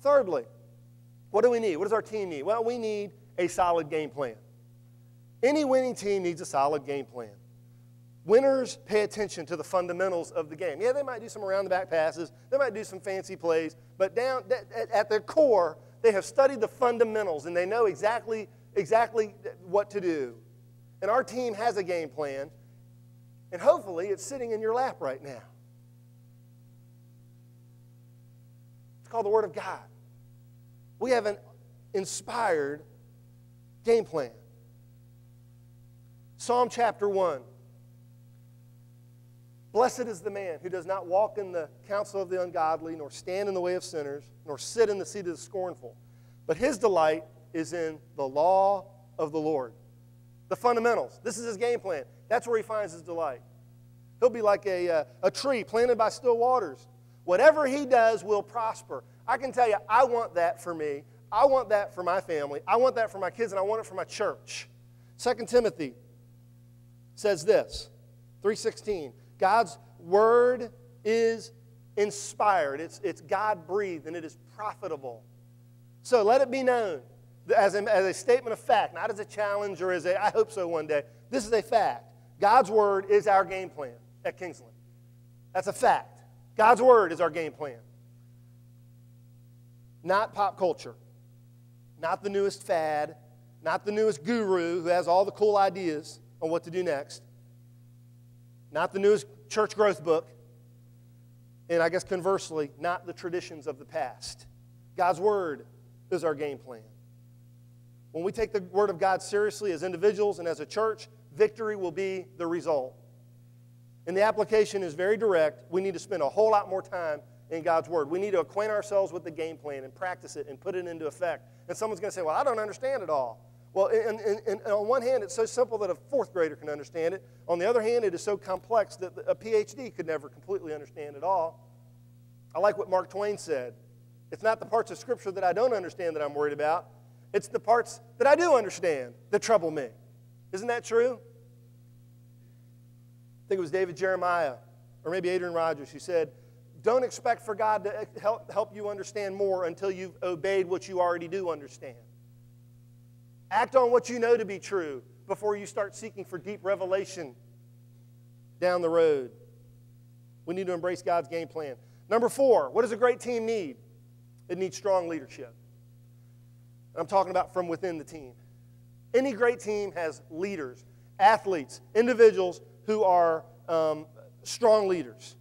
Thirdly, what do we need? What does our team need? Well, we need a solid game plan. Any winning team needs a solid game plan. Winners pay attention to the fundamentals of the game. Yeah, they might do some around the back passes, they might do some fancy plays, but down at their core, they have studied the fundamentals and they know exactly, exactly what to do. And our team has a game plan, and hopefully it's sitting in your lap right now. It's called the Word of God. We have an inspired game plan. Psalm chapter 1. Blessed is the man who does not walk in the counsel of the ungodly, nor stand in the way of sinners, nor sit in the seat of the scornful. But his delight is in the law of the Lord. The fundamentals. This is his game plan. That's where he finds his delight. He'll be like a, uh, a tree planted by still waters. Whatever he does will prosper. I can tell you, I want that for me. I want that for my family. I want that for my kids, and I want it for my church. 2 Timothy says this 316 God's word is inspired, it's, it's God breathed, and it is profitable. So let it be known as a, as a statement of fact, not as a challenge or as a, I hope so one day. This is a fact. God's word is our game plan at Kingsland. That's a fact. God's word is our game plan. Not pop culture, not the newest fad, not the newest guru who has all the cool ideas on what to do next not the newest church growth book, and I guess conversely, not the traditions of the past. God's Word is our game plan. When we take the Word of God seriously as individuals and as a church, victory will be the result. And the application is very direct. We need to spend a whole lot more time in God's Word. We need to acquaint ourselves with the game plan and practice it and put it into effect. And someone's going to say, Well, I don't understand it all. Well, and, and, and, on one hand, it's so simple that a fourth grader can understand it. On the other hand, it is so complex that a PhD could never completely understand it all. I like what Mark Twain said. It's not the parts of Scripture that I don't understand that I'm worried about, it's the parts that I do understand that trouble me. Isn't that true? I think it was David Jeremiah, or maybe Adrian Rogers, who said, Don't expect for God to help, help you understand more until you've obeyed what you already do understand. Act on what you know to be true before you start seeking for deep revelation down the road. We need to embrace God's game plan. Number four, what does a great team need? It needs strong leadership. I'm talking about from within the team. Any great team has leaders, athletes, individuals who are um, strong leaders.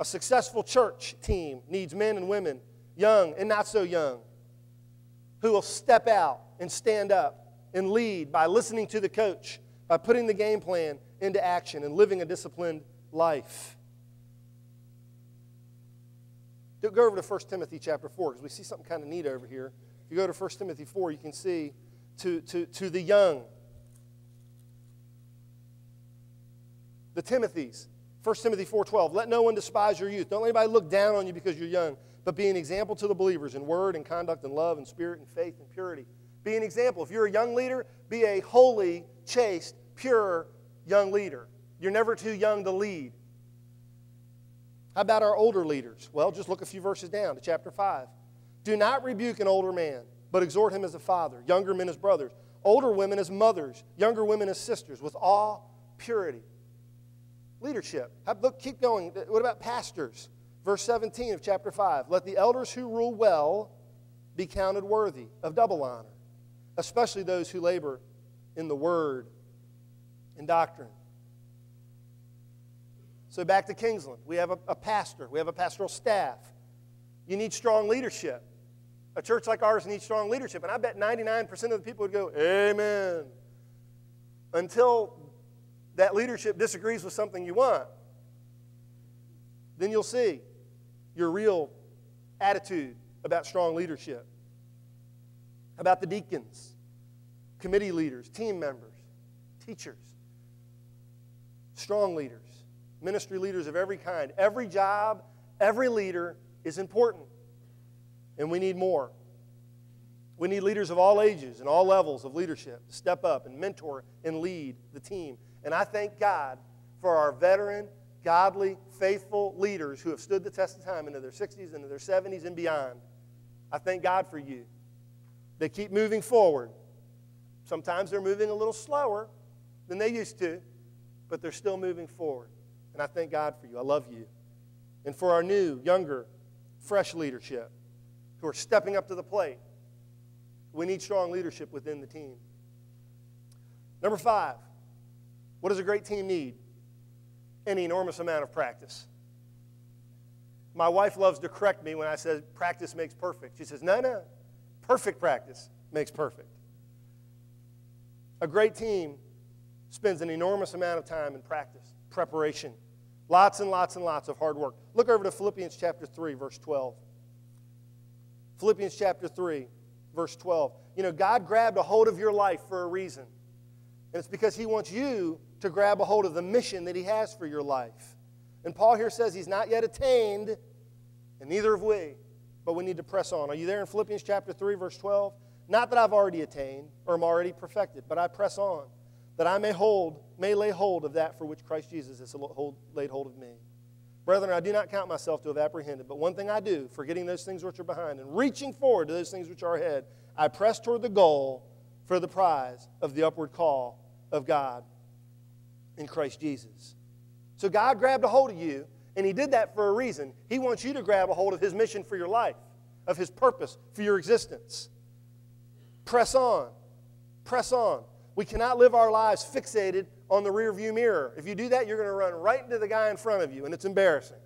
A successful church team needs men and women, young and not so young, who will step out and stand up and lead by listening to the coach, by putting the game plan into action and living a disciplined life. Go over to 1 Timothy chapter 4 because we see something kind of neat over here. If you go to 1 Timothy 4, you can see to, to, to the young, the Timothys. 1 Timothy 4.12, let no one despise your youth. Don't let anybody look down on you because you're young, but be an example to the believers in word and conduct and love and spirit and faith and purity. Be an example. If you're a young leader, be a holy, chaste, pure young leader. You're never too young to lead. How about our older leaders? Well, just look a few verses down to chapter 5. Do not rebuke an older man, but exhort him as a father, younger men as brothers, older women as mothers, younger women as sisters, with all purity. Leadership. Look, keep going. What about pastors? Verse 17 of chapter 5. Let the elders who rule well be counted worthy of double honor especially those who labor in the word and doctrine. So, back to Kingsland. We have a, a, pastor, we have a pastoral staff. You need strong leadership. A church like ours needs strong leadership. And I bet 99% of the people would go, Amen. Until that leadership disagrees with something you want. Then you'll see your real attitude about strong leadership about the deacons, committee leaders, team members, teachers, strong leaders, ministry leaders of every kind. Every job, every leader is important, and we need more. We need leaders of all ages and all levels of leadership to step up and mentor and lead the team. And I thank God for our veteran, godly, faithful leaders who have stood the test of time into their 60s, into their 70s, and beyond. I thank God for you. They keep moving forward. Sometimes they're moving a little slower than they used to, but they're still moving forward. And I thank God for you. I love you. And for our new, younger, fresh leadership who are stepping up to the plate, we need strong leadership within the team. Number five, what does a great team need? An enormous amount of practice. My wife loves to correct me when I say practice makes perfect. She says, no, no, perfect practice makes perfect. A great team spends an enormous amount of time in practice, preparation, lots and lots and lots of hard work. Look over to Philippians chapter 3, verse 12. Philippians chapter 3, verse 12. You know, God grabbed a hold of your life for a reason. And it's because He wants you to grab a hold of the mission that He has for your life. And Paul here says he's not yet attained, and neither have we, but we need to press on. Are you there in Philippians chapter 3, verse 12? Not that I've already attained or am already perfected, but I press on, that I may hold, may lay hold of that for which Christ Jesus has hold, laid hold of me. Brethren, I do not count myself to have apprehended, but one thing I do, forgetting those things which are behind and reaching forward to those things which are ahead, I press toward the goal for the prize of the upward call of God in Christ Jesus. So God grabbed a hold of you, and He did that for a reason. He wants you to grab a hold of His mission for your life, of His purpose for your existence. Press on. Press on. We cannot live our lives fixated on the rearview mirror. If you do that, you're going to run right into the guy in front of you, and it's embarrassing.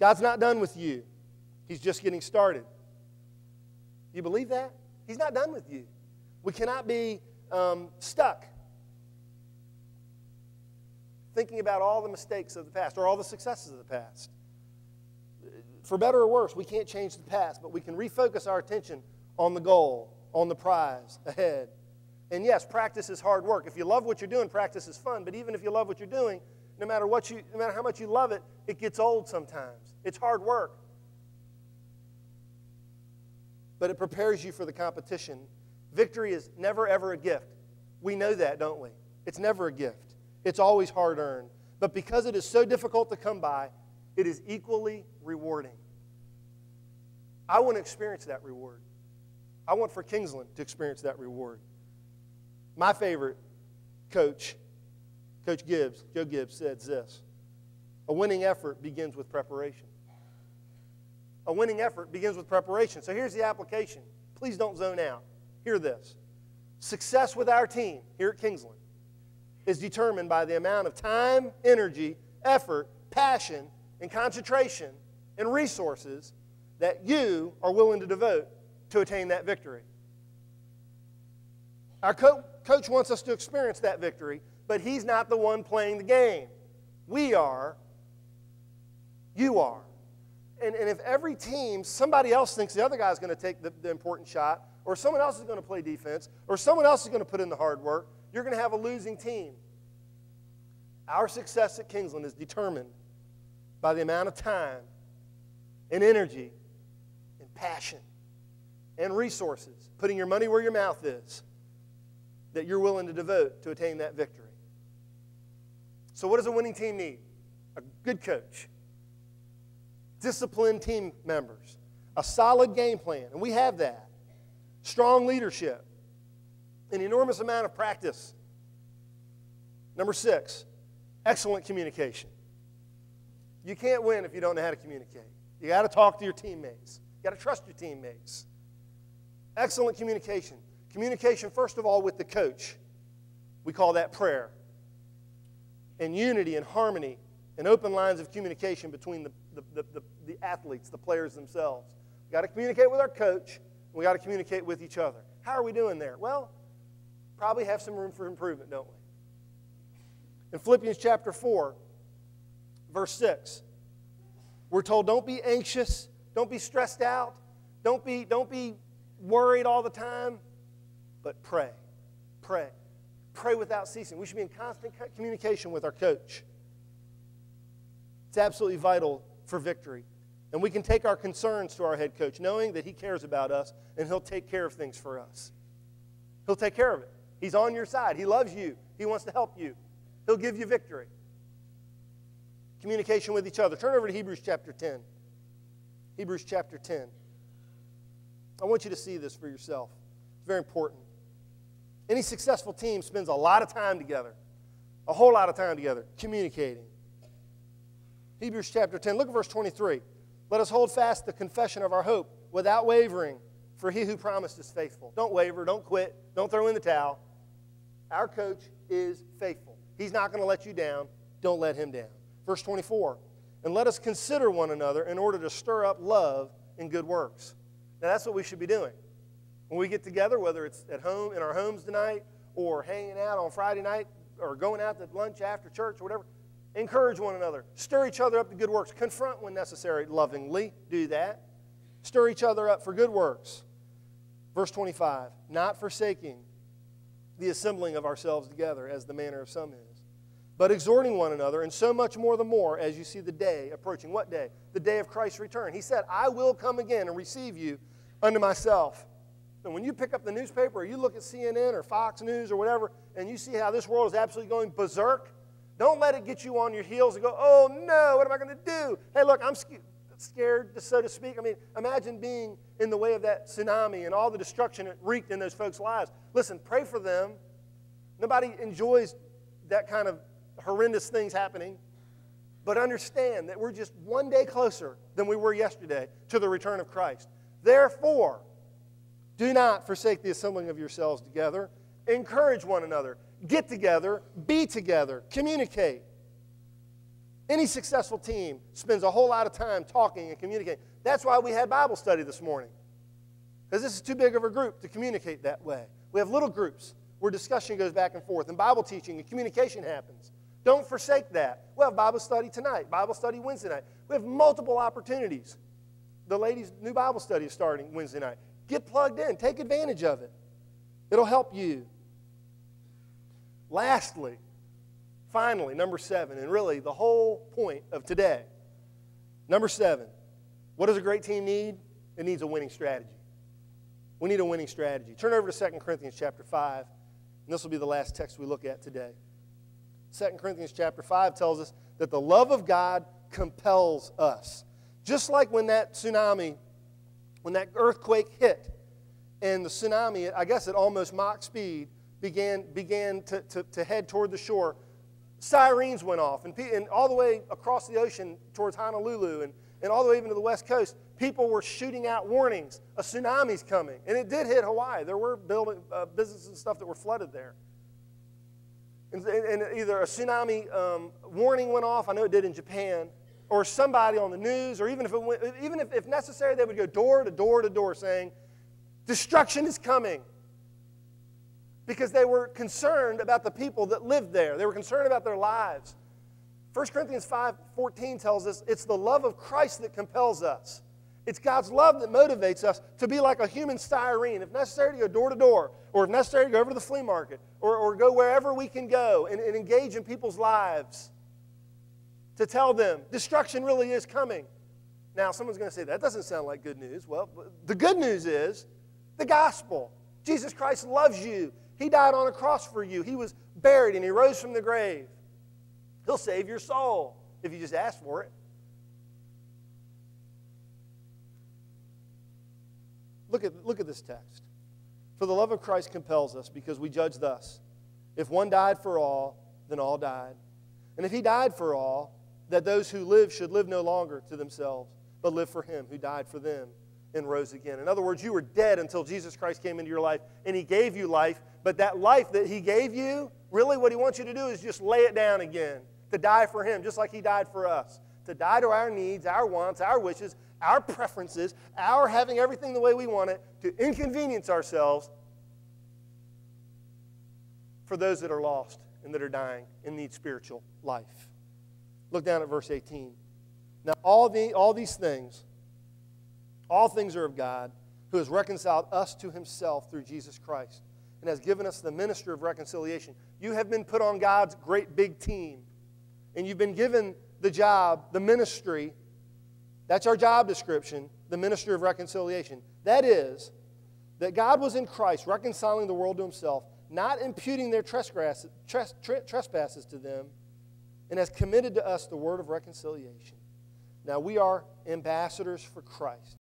God's not done with you, He's just getting started. You believe that? He's not done with you. We cannot be um, stuck thinking about all the mistakes of the past or all the successes of the past. For better or worse, we can't change the past, but we can refocus our attention on the goal, on the prize ahead. And yes, practice is hard work. If you love what you're doing, practice is fun. But even if you love what you're doing, no matter what you, no matter how much you love it, it gets old sometimes. It's hard work. But it prepares you for the competition. Victory is never ever a gift. We know that, don't we? It's never a gift. It's always hard earned. But because it is so difficult to come by, it is equally rewarding. I want to experience that reward. I want for Kingsland to experience that reward. My favorite coach, Coach Gibbs, Joe Gibbs, said this A winning effort begins with preparation. A winning effort begins with preparation. So here's the application. Please don't zone out. Hear this. Success with our team here at Kingsland is determined by the amount of time, energy, effort, passion, and concentration and resources that you are willing to devote to attain that victory. Our co- coach wants us to experience that victory, but he's not the one playing the game. We are. You are. And, and if every team, somebody else thinks the other guy's going to take the, the important shot, or someone else is going to play defense, or someone else is going to put in the hard work, you're going to have a losing team. Our success at Kingsland is determined by the amount of time and energy and passion and resources, putting your money where your mouth is, that you're willing to devote to attain that victory. So, what does a winning team need? A good coach, disciplined team members, a solid game plan, and we have that, strong leadership, an enormous amount of practice. Number six, excellent communication. You can't win if you don't know how to communicate. You got to talk to your teammates. You got to trust your teammates. Excellent communication. Communication, first of all, with the coach. We call that prayer. And unity and harmony and open lines of communication between the, the, the, the, athletes, the players themselves. We got to communicate with our coach. we got to communicate with each other. How are we doing there? Well, probably have some room for improvement, don't we? In Philippians chapter 4, verse 6. We're told don't be anxious, don't be stressed out, don't be, don't be worried all the time, but pray. Pray. Pray without ceasing. We should be in constant communication with our coach. It's absolutely vital for victory. And we can take our concerns to our head coach, knowing that he cares about us and he'll take care of things for us. He'll take care of it. He's on your side. He loves you. He wants to help you. He'll give you victory communication with each other. Turn over to Hebrews chapter 10. Hebrews chapter 10. I want you to see this for yourself. It's very important. Any successful team spends a lot of time together, a whole lot of time together, communicating. Hebrews chapter 10, look at verse 23. Let us hold fast the confession of our hope without wavering, for he who promised is faithful. Don't waver, don't quit, don't throw in the towel. Our coach is faithful. He's not going to let you down. Don't let him down. Verse 24. And let us consider one another in order to stir up love and good works. Now, that's what we should be doing. When we get together, whether it's at home, in our homes tonight, or hanging out on Friday night, or going out to lunch after church, or whatever, encourage one another. Stir each other up to good works. Confront when necessary lovingly. Do that. Stir each other up for good works. Verse 25. Not forsaking the assembling of ourselves together, as the manner of some is, but exhorting one another, and so much more the more as you see the day approaching. What day? The day of Christ's return. He said, I will come again and receive you unto myself. And when you pick up the newspaper or you look at CNN or Fox News or whatever, and you see how this world is absolutely going berserk, don't let it get you on your heels and go, oh no, what am I going to do? Hey, look, I'm scared, so to speak. I mean, imagine being in the way of that tsunami and all the destruction it wreaked in those folks' lives. Listen, pray for them. Nobody enjoys that kind of horrendous things happening. But understand that we're just one day closer than we were yesterday to the return of Christ. Therefore, do not forsake the assembling of yourselves together. Encourage one another. Get together. Be together. Communicate. Any successful team spends a whole lot of time talking and communicating. That's why we had Bible study this morning. Because this is too big of a group to communicate that way. We have little groups where discussion goes back and forth, and Bible teaching and communication happens. Don't forsake that. We'll have Bible study tonight, Bible study Wednesday night. We have multiple opportunities. The ladies' new Bible study is starting Wednesday night. Get plugged in, take advantage of it. It'll help you. Lastly, finally, number seven, and really the whole point of today. Number seven, what does a great team need? It needs a winning strategy. We need a winning strategy. Turn over to 2 Corinthians chapter 5, and this will be the last text we look at today. 2 Corinthians chapter 5 tells us that the love of God compels us. Just like when that tsunami, when that earthquake hit, and the tsunami, I guess at almost Mach speed, began, began to, to, to head toward the shore, sirens went off, and, and all the way across the ocean towards Honolulu and, and all the way even to the west coast, people were shooting out warnings. A tsunami's coming. And it did hit Hawaii. There were building, uh, businesses and stuff that were flooded there. And, and either a tsunami um, warning went off, I know it did in Japan, or somebody on the news, or even if, it went, even if, if necessary, they would go door to door to door saying, Destruction is coming because they were concerned about the people that lived there. They were concerned about their lives. 1 Corinthians 5:14 tells us it's the love of Christ that compels us. It's God's love that motivates us to be like a human siren, if necessary to go door to door, or if necessary to go over to the flea market, or, or go wherever we can go and, and engage in people's lives to tell them destruction really is coming. Now, someone's going to say, that doesn't sound like good news. Well, the good news is the gospel. Jesus Christ loves you. He died on a cross for you. He was buried and he rose from the grave. He'll save your soul if you just ask for it. Look at, look at this text. For the love of Christ compels us because we judge thus. If one died for all, then all died. And if he died for all, that those who live should live no longer to themselves, but live for him who died for them and rose again. In other words, you were dead until Jesus Christ came into your life and he gave you life but that life that He gave you, really what He wants you to do is just lay it down again, to die for Him, just like He died for us. To die to our needs, our wants, our wishes, our preferences, our having everything the way we want it, to inconvenience ourselves for those that are lost and that are dying and need spiritual life. Look down at verse 18. Now, all, the, all these things, all things are of God, who has reconciled us to himself through Jesus Christ and has given us the ministry of reconciliation. You have been put on God's great big team, and you've been given the job, the ministry. That's our job description, the ministry of reconciliation. That is, that God was in Christ reconciling the world to himself, not imputing their trespasses, trespasses to them, and has committed to us the word of reconciliation. Now, we are ambassadors for Christ.